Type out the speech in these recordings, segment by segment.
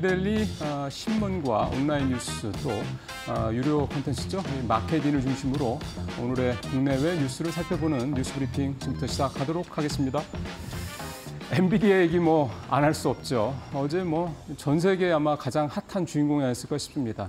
이데일리 어, 신문과 온라인 뉴스 또 어, 유료 콘텐츠죠. 마케팅을 중심으로 오늘의 국내외 뉴스를 살펴보는 뉴스 브리핑 지금부터 시작하도록 하겠습니다. 엔비디아 얘기 뭐 안 할 수 없죠. 어제 뭐 전 세계 아마 가장 핫한 주인공이 아니었을까 싶습니다.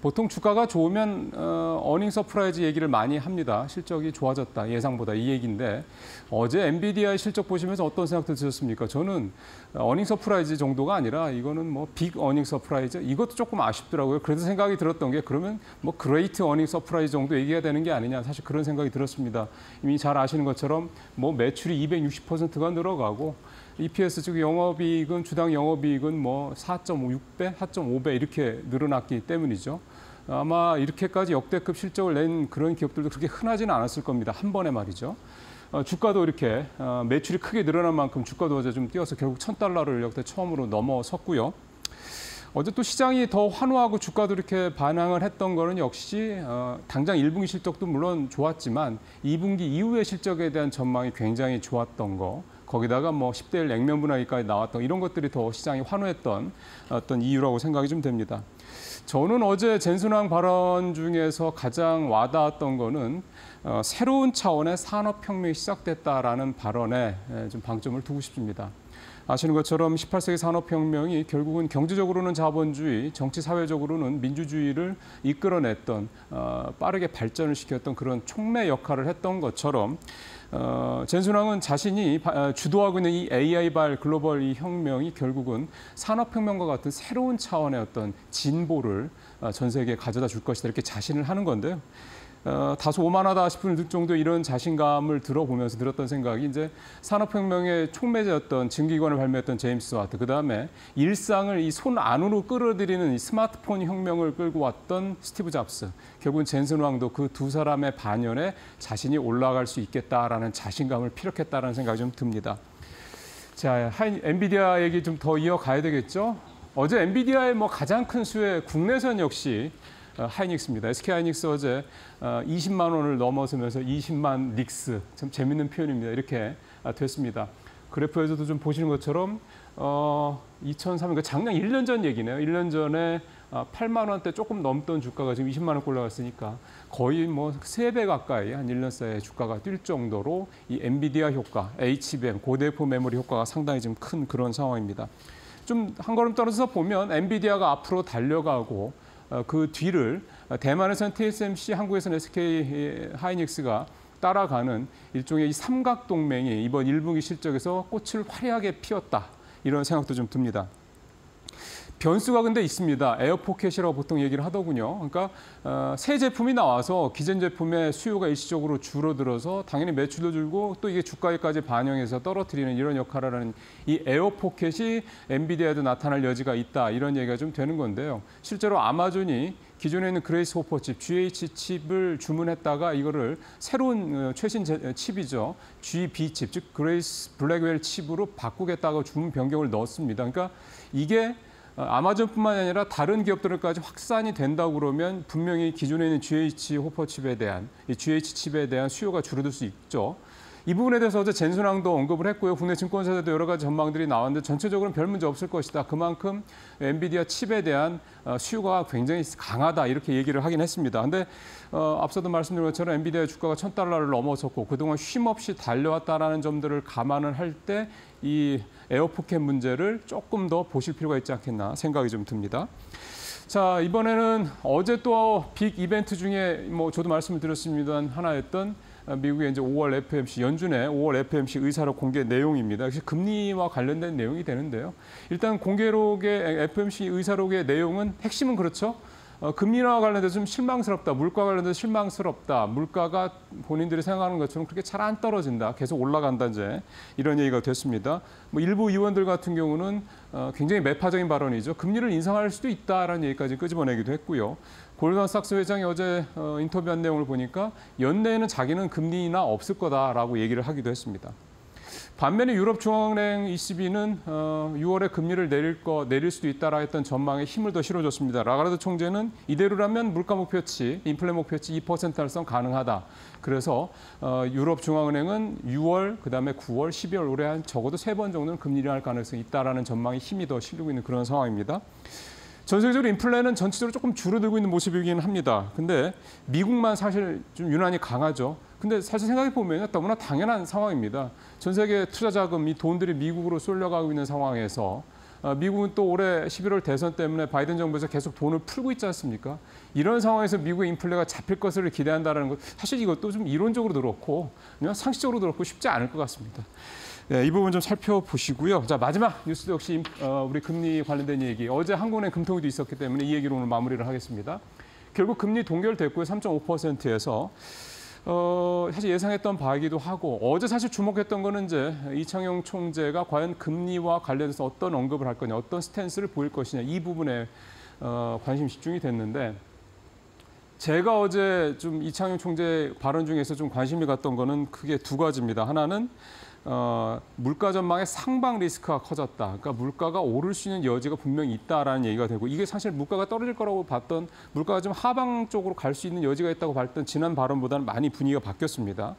보통 주가가 좋으면 어, 어닝 서프라이즈 얘기를 많이 합니다. 실적이 좋아졌다 예상보다 이 얘기인데 어제 엔비디아의 실적 보시면서 어떤 생각들 드셨습니까? 저는 어닝 서프라이즈 정도가 아니라 이거는 뭐 big 어닝 서프라이즈 이것도 조금 아쉽더라고요. 그래서 생각이 들었던 게 그러면 뭐 great 어닝 서프라이즈 정도 얘기가 되는 게 아니냐 사실 그런 생각이 들었습니다. 이미 잘 아시는 것처럼 뭐 매출이 260%가 늘어가고 EPS 즉 영업이익은 주당 영업이익은 뭐 4.6배, 4.5배 이렇게 늘어났기 때문이죠. 아마 이렇게까지 역대급 실적을 낸 그런 기업들도 그렇게 흔하지는 않았을 겁니다. 한 번에 말이죠. 어, 주가도 이렇게 어, 매출이 크게 늘어난 만큼 주가도 어제 좀 뛰어서 결국 천 달러를 역대 처음으로 넘어섰고요. 어제 또 시장이 더 환호하고 주가도 이렇게 반항을 했던 거는 역시 어, 당장 1분기 실적도 물론 좋았지만 2분기 이후의 실적에 대한 전망이 굉장히 좋았던 거. 거기다가 뭐 10대 1 냉면 분화기까지 나왔던 이런 것들이 더 시장이 환호했던 어떤 이유라고 생각이 좀 됩니다. 저는 어제 젠순왕 발언 중에서 가장 와닿았던 거는 어, 새로운 차원의 산업혁명이 시작됐다라는 발언에 좀 방점을 두고 싶습니다. 아시는 것처럼 18세기 산업혁명이 결국은 경제적으로는 자본주의, 정치 사회적으로는 민주주의를 이끌어냈던 어, 빠르게 발전을 시켰던 그런 촉매 역할을 했던 것처럼 어, 젠순왕은 자신이 어, 주도하고 있는 이 AI발 글로벌 이 혁명이 결국은 산업혁명과 같은 새로운 차원의 어떤 진보를 어, 전 세계에 가져다 줄 것이다 이렇게 자신을 하는 건데요. 어, 다소 오만하다 싶은 정도 이런 자신감을 들어보면서 들었던 생각이 이제 산업혁명의 촉매제였던 증기관을 발명했던 제임스 와트, 그 다음에 일상을 이 손 안으로 끌어들이는 이 스마트폰 혁명을 끌고 왔던 스티브 잡스, 결국은 젠슨 황도 그 두 사람의 반열에 자신이 올라갈 수 있겠다라는 자신감을 피력했다라는 생각이 좀 듭니다. 자, 엔비디아 얘기 좀 더 이어가야 되겠죠? 어제 엔비디아의 뭐 가장 큰 수혜 국내선 역시 어, 하이닉스입니다. SK 하이닉스 어제 20만 어, 원을 넘어서면서 20만 닉스 참 재밌는 표현입니다. 이렇게 아, 됐습니다. 그래프에서도 좀 보시는 것처럼 어, 2003년 그 작년 1년 전 얘기네요. 1년 전에 8만 아, 원대 조금 넘던 주가가 지금 20만 원 올라갔으니까 거의 뭐 세 배 가까이 한 1년 사이에 주가가 뛸 정도로 이 엔비디아 효과, HBM, 고대포 메모리 효과가 상당히 좀큰 그런 상황입니다. 좀 한 걸음 떨어져서 보면 엔비디아가 앞으로 달려가고 어, 그 뒤를 대만에서는 TSMC, 한국에서는 SK 하이닉스가 따라가는 일종의 삼각 동맹이 이번 1분기 실적에서 꽃을 화려하게 피웠다. 이런 생각도 좀 듭니다. 변수가 근데 있습니다. 에어포켓이라고 보통 얘기를 하더군요. 그러니까 어, 새 제품이 나와서 기존 제품의 수요가 일시적으로 줄어들어서 당연히 매출도 줄고 또 이게 주가에까지 반영해서 떨어뜨리는 이런 역할을 하는 이 에어포켓이 엔비디아에도 나타날 여지가 있다 이런 얘기가 좀 되는 건데요. 실제로 아마존이 기존에 있는 Grace Hopper 칩, GH 칩을 주문했다가 이거를 새로운 어, 최신 칩이죠. GB 칩, 즉 Grace Blackwell 칩으로 바꾸겠다고 주문 변경을 넣었습니다. 그러니까 이게 어, 아마존뿐만 아니라 다른 기업들까지 확산이 된다고 그러면 분명히 기존에 있는 GH Hopper 칩에 대한 이 GH 칩에 대한 수요가 줄어들 수 있죠. 이 부분에 대해서 어제 젠순왕도 언급을 했고요. 국내 증권사에도 여러 가지 전망들이 나왔는데 전체적으로는 별 문제 없을 것이다. 그만큼 엔비디아 칩에 대한 어, 수요가 굉장히 강하다 이렇게 얘기를 하긴 했습니다. 근데 어, 앞서도 말씀드린 것처럼 엔비디아 주가가 천 달러를 넘어섰고 그동안 쉼없이 달려왔다라는 점들을 감안을 할 때 이 에어포켓 문제를 조금 더 보실 필요가 있지 않겠나 생각이 좀 듭니다. 자 이번에는 어제 또 빅 이벤트 중에 뭐 저도 말씀을 드렸습니다 하나였던 미국의 이제 5월 FMC 연준의 5월 FMC 의사록 공개 내용입니다. 역시 금리와 관련된 내용이 되는데요. 일단 공개록의 FMC 의사록의 내용은 핵심은 그렇죠. 어, 금리와 관련돼서 좀 실망스럽다. 물가 관련돼서 실망스럽다. 물가가 본인들이 생각하는 것처럼 그렇게 잘 안 떨어진다. 계속 올라간다 이제 이런 얘기가 됐습니다. 뭐 일부 의원들 같은 경우는 어, 굉장히 매파적인 발언이죠. 금리를 인상할 수도 있다라는 얘기까지 끄집어내기도 했고요. 골드만삭스 회장이 어제 어, 인터뷰한 내용을 보니까 연내에는 자기는 금리 나 없을 거다라고 얘기를 하기도 했습니다. 반면에 유럽 중앙은행 ECB는 어, 6월에 금리를 내릴 거 내릴 수도 있다라 했던 전망에 힘을 더 실어줬습니다. 라가르드 총재는 이대로라면 물가 목표치, 인플레 목표치 2% 달성 가능하다. 그래서 어, 유럽 중앙은행은 6월, 그다음에 9월, 12월 올해 한 적어도 세 번 정도는 금리를 할 가능성이 있다라는 전망에 힘이 더 실리고 있는 그런 상황입니다. 전 세계적으로 인플레는 전체적으로 조금 줄어들고 있는 모습이긴 합니다. 근데 미국만 사실 좀 유난히 강하죠. 근데 사실 생각해 보면 너무나 당연한 상황입니다. 전 세계 투자 자금 이 돈들이 미국으로 쏠려가고 있는 상황에서 어, 미국은 또 올해 11월 대선 때문에 바이든 정부에서 계속 돈을 풀고 있지 않습니까? 이런 상황에서 미국의 인플레가 잡힐 것을 기대한다는 것 사실 이것도 좀 이론적으로 그렇고 그냥 상식적으로 그렇고 쉽지 않을 것 같습니다. 네, 이 부분 좀 살펴보시고요. 자 마지막 뉴스도 역시 어, 우리 금리 관련된 얘기. 어제 한국은행 금통위도 있었기 때문에 이 얘기로 오늘 마무리를 하겠습니다. 결국 금리 동결됐고요. 3.5%에서 어, 사실 예상했던 바이기도 하고 어제 사실 주목했던 거는 이제 이창용 총재가 과연 금리와 관련해서 어떤 언급을 할 거냐, 어떤 스탠스를 보일 것이냐 이 부분에 어, 관심 집중이 됐는데 제가 어제 좀 이창용 총재 발언 중에서 좀 관심이 갔던 거는 크게 두 가지입니다. 하나는 어, 물가 전망의 상방 리스크가 커졌다. 그러니까 물가가 오를 수 있는 여지가 분명히 있다라는 얘기가 되고 이게 사실 물가가 떨어질 거라고 봤던 물가가 좀 하방 쪽으로 갈 수 있는 여지가 있다고 봤던 지난 발언보다는 많이 분위기가 바뀌었습니다.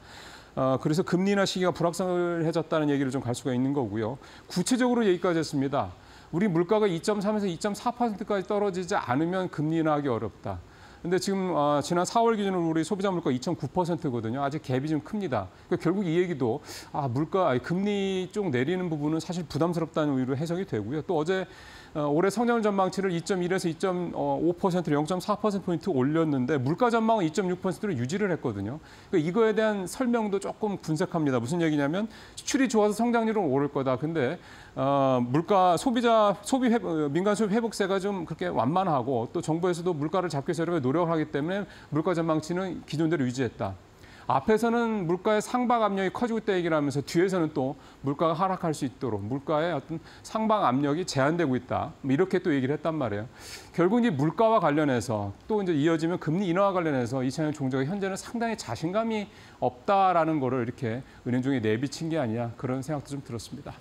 어, 그래서 금리나 시기가 불확실해졌다는 얘기를 좀 갈 수가 있는 거고요. 구체적으로 얘기까지 했습니다. 우리 물가가 2.3에서 2.4%까지 떨어지지 않으면 금리 인하하기 어렵다. 근데 지금 어, 지난 4월 기준으로 우리 소비자 물가 2.9%거든요. 아직 갭이 좀 큽니다. 그러니까 결국 이 얘기도 아 물가 금리 쪽 내리는 부분은 사실 부담스럽다는 의미로 해석이 되고요. 또 어제 어, 올해 성장 전망치를 2.1에서 2.5%로 0.4%포인트 올렸는데 물가 전망은 2.6%로 유지를 했거든요. 그러니까 이거에 대한 설명도 조금 군색합니다. 무슨 얘기냐면 수출이 좋아서 성장률은 오를 거다. 근데 어, 물가 소비자 소비 회복, 민간 소비 회복세가 좀 그렇게 완만하고 또 정부에서도 물가를 잡기 위해서 노력을 하기 때문에 물가 전망치는 기존대로 유지했다. 앞에서는 물가의 상방 압력이 커지고 있다 얘기를 하면서 뒤에서는 또 물가가 하락할 수 있도록 물가의 어떤 상방 압력이 제한되고 있다. 뭐 이렇게 또 얘기를 했단 말이에요. 결국 이 물가와 관련해서 또 이제 이어지면 금리 인하와 관련해서 이창용 총재가 현재는 상당히 자신감이 없다라는 거를 이렇게 은행 중에 내비친 게 아니냐 그런 생각도 좀 들었습니다.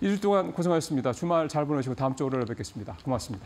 일주 동안 고생하셨습니다. 주말 잘 보내시고 다음 주 월요일에 뵙겠습니다. 고맙습니다.